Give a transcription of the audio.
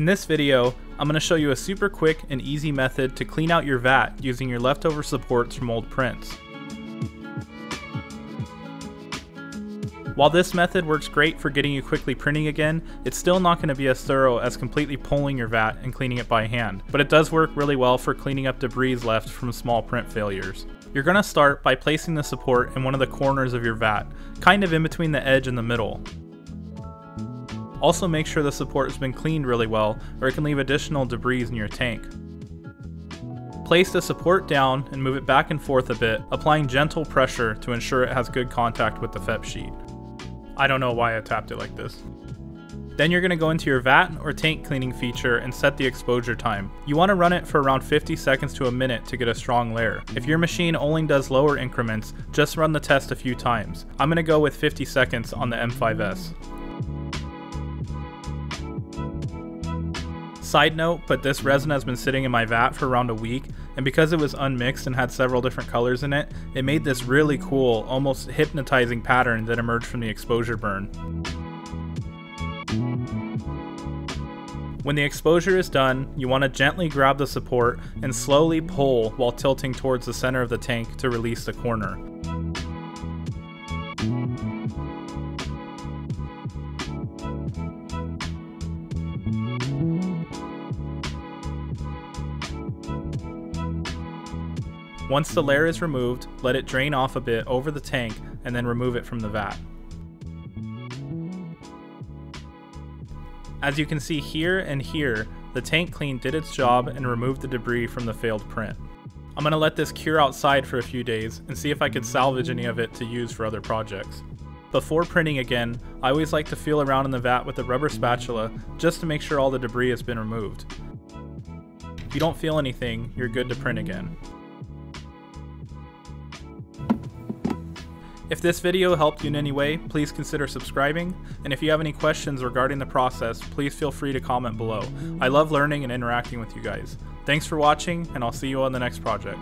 In this video, I'm going to show you a super quick and easy method to clean out your vat using your leftover supports from old prints. While this method works great for getting you quickly printing again, it's still not going to be as thorough as completely pulling your vat and cleaning it by hand, but it does work really well for cleaning up debris left from small print failures. You're going to start by placing the support in one of the corners of your vat, kind of in between the edge and the middle. Also make sure the support has been cleaned really well or it can leave additional debris in your tank. Place the support down and move it back and forth a bit, applying gentle pressure to ensure it has good contact with the FEP sheet. I don't know why I tapped it like this. Then you're going to go into your vat or tank cleaning feature and set the exposure time. You want to run it for around 50 seconds to a minute to get a strong layer. If your machine only does lower increments, just run the test a few times. I'm going to go with 50 seconds on the M5S. Side note, but this resin has been sitting in my vat for around a week, and because it was unmixed and had several different colors in it, it made this really cool, almost hypnotizing pattern that emerged from the exposure burn. When the exposure is done, you want to gently grab the support and slowly pull while tilting towards the center of the tank to release the corner. Once the layer is removed, let it drain off a bit over the tank and then remove it from the vat. As you can see here and here, the tank clean did its job and removed the debris from the failed print. I'm going to let this cure outside for a few days and see if I can salvage any of it to use for other projects. Before printing again, I always like to feel around in the vat with a rubber spatula just to make sure all the debris has been removed. If you don't feel anything, you're good to print again. If this video helped you in any way, please consider subscribing, and if you have any questions regarding the process, please feel free to comment below. I love learning and interacting with you guys. Thanks for watching, and I'll see you on the next project.